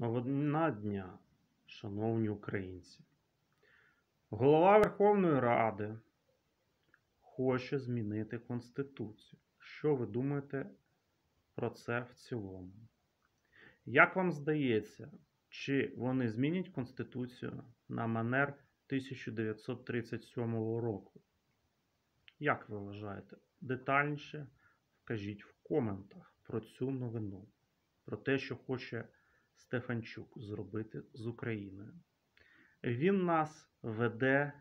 Новина дня, шановні українці. Голова Верховної Ради хоче змінити Конституцію. Що ви думаєте про це в цілому? Як вам здається, чи вони змінять Конституцію на манер 1937 року? Як ви вважаєте? Детальніше вкажіть в коментах про цю новину, про те, що хоче Стефанчук зробити з Україною. Він нас веде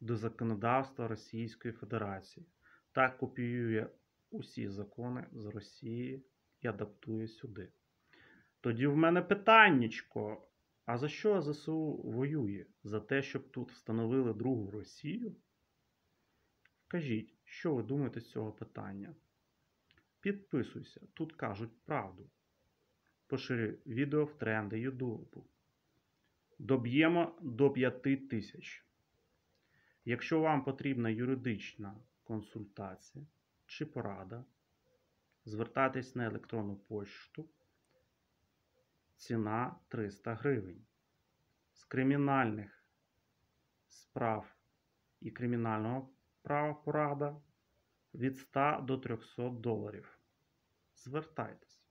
до законодавства Російської Федерації та копіює усі закони з Росії і адаптує сюди. Тоді в мене питаннячко: а за що ЗСУ воює? За те, щоб тут встановили другу Росію? Кажіть, що ви думаєте з цього питання? Підписуйся, тут кажуть правду. Поширюй відео в тренди Ютубу. Доб'ємо до 5 тисяч. Якщо вам потрібна юридична консультація чи порада, звертайтесь на електронну пошту. Ціна 300 гривень. З кримінальних справ і кримінального права порада від 100 до 300 доларів. Звертайтесь.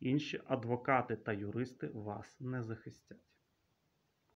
Інші адвокати та юристи вас не захистять.